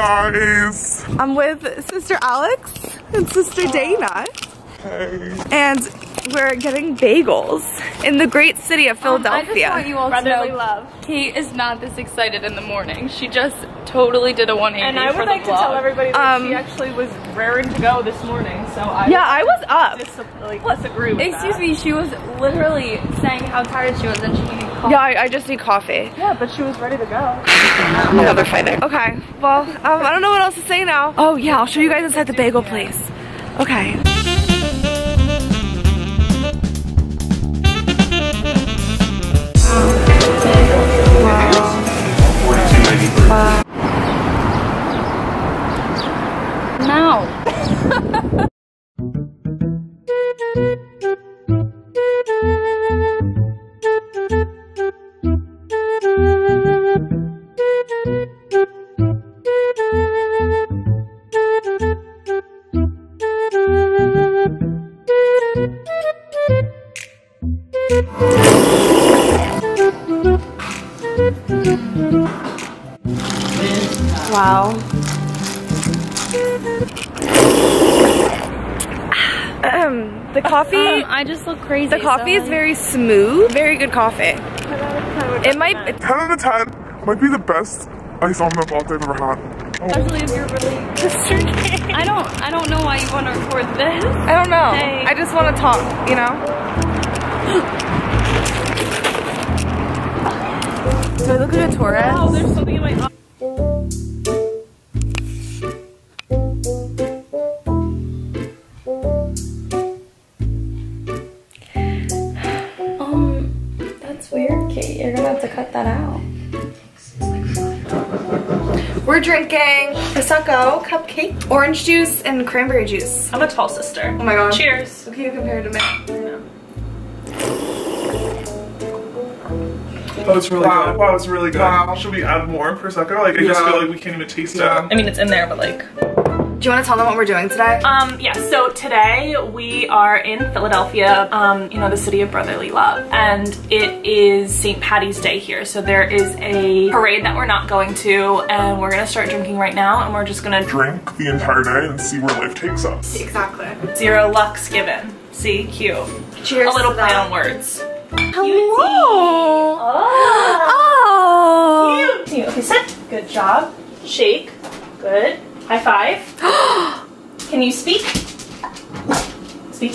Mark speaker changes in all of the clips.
Speaker 1: Hey guys!
Speaker 2: I'm with Sister Alex and Sister Dana.
Speaker 1: Hey.
Speaker 2: And we're getting bagels in the great city of Philadelphia.
Speaker 3: Um, I just want you all to know,
Speaker 4: love.
Speaker 3: Kait is not this excited in the morning. She just totally did a 180
Speaker 4: And I would
Speaker 3: the
Speaker 4: like to tell everybody that
Speaker 2: Um,
Speaker 4: she actually was raring to go this morning, so I
Speaker 2: yeah, I was up.
Speaker 4: dis- like disagree with
Speaker 3: Excuse
Speaker 4: that.
Speaker 3: me, she was literally saying how tired she was and she needed coffee.
Speaker 2: Yeah, I, I just need coffee.
Speaker 4: Yeah, but she was ready to go.
Speaker 2: Another fighter. Okay, well, um, I don't know what else to say now. Oh yeah, I'll show you guys inside the bagel place. Okay.
Speaker 3: Now.
Speaker 2: Wow. Ahem. the coffee,
Speaker 3: Um, I just look crazy.
Speaker 2: the coffee
Speaker 3: so
Speaker 2: is very smooth. Very good coffee. It might.
Speaker 1: 10 out of 10 might be the best ice almond latte I've ever had. Oh,
Speaker 3: Especially if you're really I don't I don't know why you want to record this.
Speaker 2: I don't know.
Speaker 3: Hey.
Speaker 2: I just want to talk. You know. Do I look like a tourist?
Speaker 4: Oh, there's something in my
Speaker 3: Um, that's weird, Kait. You're gonna have to cut that out.
Speaker 2: We're drinking prosecco, cupcake, orange juice, and cranberry juice.
Speaker 4: I'm a tall sister.
Speaker 2: Oh my god.
Speaker 4: Cheers.
Speaker 2: Look at you compared to me.
Speaker 5: Oh, it's really
Speaker 1: Wow.
Speaker 5: good. Wow, it's really good.
Speaker 1: Wow.
Speaker 5: Should we add more prosecco? Like, I just feel like we can't even taste
Speaker 1: Yeah.
Speaker 5: it.
Speaker 4: I mean, it's in there, but like.
Speaker 2: Do you want to tell them what we're doing today?
Speaker 4: Um, yeah, so today we are in Philadelphia, um, you know, the city of brotherly love, and it is St. Patty's Day here. So there is a parade that we're not going to, and we're gonna start drinking right now, and we're just gonna
Speaker 1: Drink the entire day and see where life takes us.
Speaker 2: Exactly.
Speaker 4: zero lux given. See, cute.
Speaker 2: Cheers.
Speaker 4: A little play on words.
Speaker 2: Hello.
Speaker 4: Oh.
Speaker 2: Oh.
Speaker 4: Cute. Okay, set. Good job. Shake. Good. High five. Can you speak? Speak.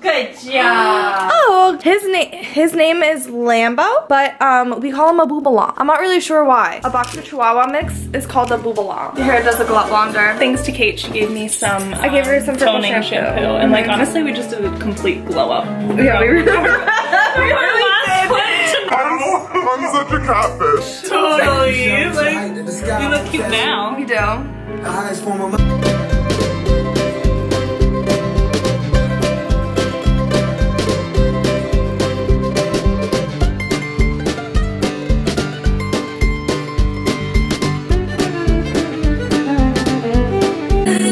Speaker 4: Good job.
Speaker 2: Oh, his name his name is Lambo, but um we call him a boobalong. I'm not really sure why. A boxer chihuahua mix is called a boobalong. Your hair does look a lot longer.
Speaker 4: Thanks to Kait, she gave me some.
Speaker 2: I gave her some purple
Speaker 4: toning
Speaker 2: shampoo.
Speaker 4: shampoo. and like honestly, we just did a complete glow up.
Speaker 2: Yeah, we were.
Speaker 1: I'm, I'm such a catfish.
Speaker 4: Totally. Like, you look cute now.
Speaker 2: we do.
Speaker 6: Eyes form a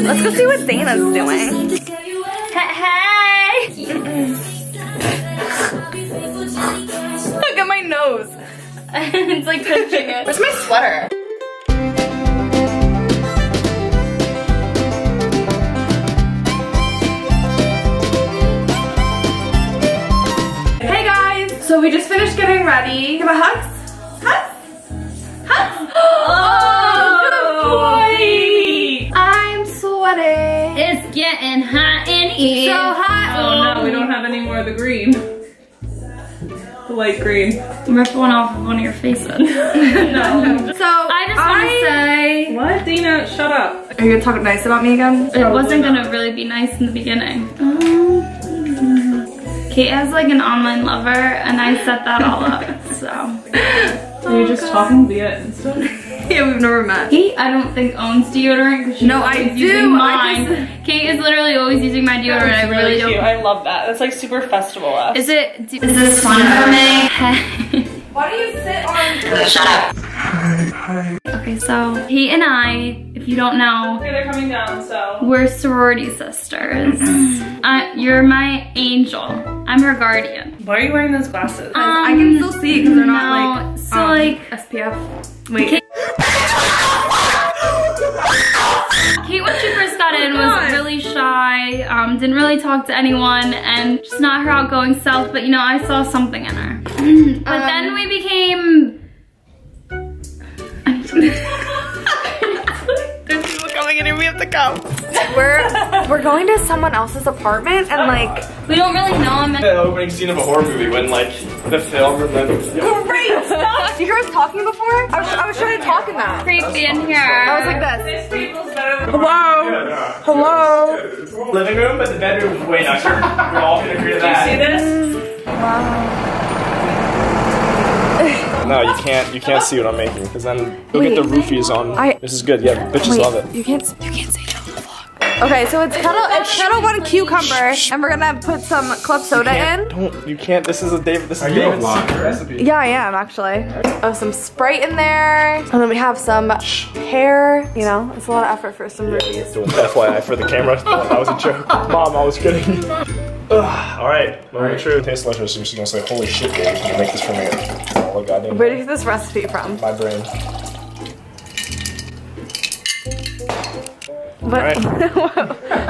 Speaker 2: Let's go see what Dana's doing.
Speaker 3: Hey!
Speaker 2: Look at my nose.
Speaker 3: it's like touching it.
Speaker 2: Where's my sweater? Just finished getting ready. Give a hug. Hugs? Hugs?
Speaker 3: Oh, oh
Speaker 4: baby.
Speaker 2: I'm sweating.
Speaker 3: It's getting hot in here.
Speaker 2: So hot.
Speaker 4: Oh no, we don't have any more of the green. The light green.
Speaker 3: Rip one off of one of your faces. no.
Speaker 2: So
Speaker 3: I just want to say
Speaker 4: What? Dina, shut up.
Speaker 2: Are you gonna talk nice about me again?
Speaker 3: it wasn't gonna really be nice in the beginning. Um, Kait has like an online lover, and I set that all up. So
Speaker 4: You're you just talking via Insta?
Speaker 2: Yeah, we've never met.
Speaker 3: Kait, I don't think owns deodorant. 'cause she's
Speaker 2: No, I do.
Speaker 3: Using
Speaker 2: I
Speaker 3: mine. Kait is literally always using my deodorant. I really
Speaker 4: cute.
Speaker 3: don't.
Speaker 4: I love that. That's like super festival esque.
Speaker 3: Is it? Is this fun for me?
Speaker 2: Why do you sit on? Shut up. Hi, hi.
Speaker 3: Okay, so Kait and I, if you don't know,
Speaker 4: Okay, they're coming down, so.
Speaker 3: we're sorority sisters. uh, you're my angel. I'm her guardian.
Speaker 4: Why are you wearing those glasses?
Speaker 2: I can still see because they're not
Speaker 3: no,
Speaker 2: like
Speaker 3: so
Speaker 2: um,
Speaker 3: like
Speaker 2: SPF. Wait.
Speaker 3: Kait- when she first got in, was really shy, um, didn't really talk to anyone, and just not her outgoing self. But you know, I saw something in her. but then we became.
Speaker 2: There's people and we have to go. We're we're going to someone else's apartment and like
Speaker 3: We don't really know him.
Speaker 7: The opening scene of a horror movie when like the film and then
Speaker 2: Great stop! You heard us talking before? I was, I was trying to talk in that.
Speaker 3: Creepy in here.
Speaker 2: I was like this.
Speaker 1: Hello? Hello?
Speaker 7: living room, but the bedroom is way nicer. We're all gonna agree to that.
Speaker 4: See this?
Speaker 7: No, you can't. You can't see what I'm making because then you'll get the roofies on.
Speaker 2: I-
Speaker 7: this is good. Yeah, bitches love it.
Speaker 2: You can't you can't say that on the vlog. Okay, so it's kettle it's Ketel One cucumber and we're gonna put some club soda in.
Speaker 7: Don't. You can't. This is a David. This is David's recipe.
Speaker 2: Yeah, I am actually. Oh, some Sprite in there. And then we have some hair. You know, it's a lot of effort for some reviews.
Speaker 7: Doing FYI for the camera. That was a joke. Mom, I was kidding. Ugh, all right. Well, make sure it tastes delicious. You're just gonna say, "Holy shit, David! Can you make this for me?" All the goddamn.
Speaker 2: Where did you get this recipe from?
Speaker 7: My brain.
Speaker 2: What,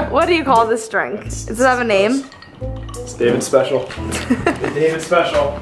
Speaker 2: what do you call this drink? Does it have a name?
Speaker 7: It's David special. David special.